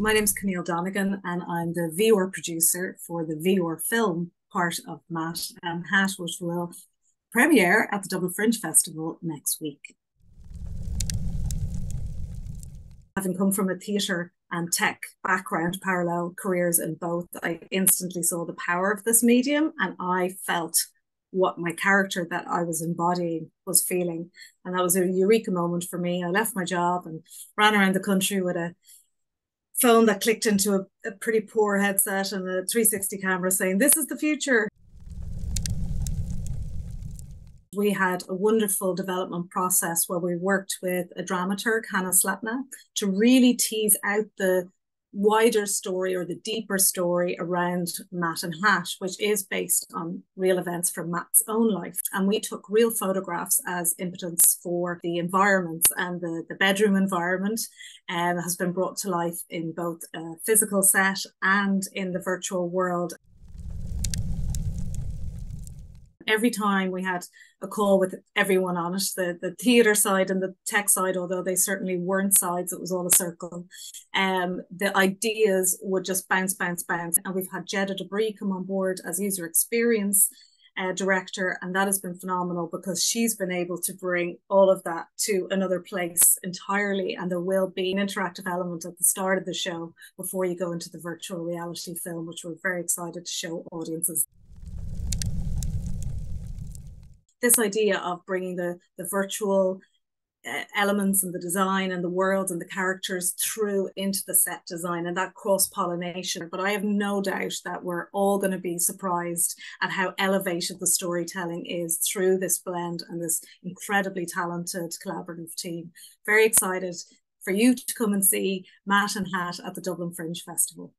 my name is Camille Donegan, and I'm the VR producer for the VR film part of Matt and Hat, which will premiere at the Dublin Fringe Festival next week. Having come from a theatre and tech background, parallel careers in both, I instantly saw the power of this medium and I felt what my character that I was embodying was feeling. And that was a eureka moment for me. I left my job and ran around the country with a phone that clicked into a, a pretty poor headset and a 360 camera saying, This is the future. We had a wonderful development process where we worked with a dramaturg, Hannah Slatna, to really tease out the wider story or the deeper story around Matt and Hat, which is based on real events from Matt's own life. And we took real photographs as impotence for the environments and the, the bedroom environment um, has been brought to life in both a physical set and in the virtual world every time we had a call with everyone on it, the, the theatre side and the tech side, although they certainly weren't sides, it was all a circle. Um, the ideas would just bounce, bounce, bounce. And we've had Jeddah Debris come on board as user experience uh, director, and that has been phenomenal because she's been able to bring all of that to another place entirely. And there will be an interactive element at the start of the show before you go into the virtual reality film, which we're very excited to show audiences this idea of bringing the the virtual uh, elements and the design and the worlds and the characters through into the set design and that cross pollination. But I have no doubt that we're all going to be surprised at how elevated the storytelling is through this blend and this incredibly talented collaborative team. Very excited for you to come and see Matt and Hat at the Dublin Fringe Festival.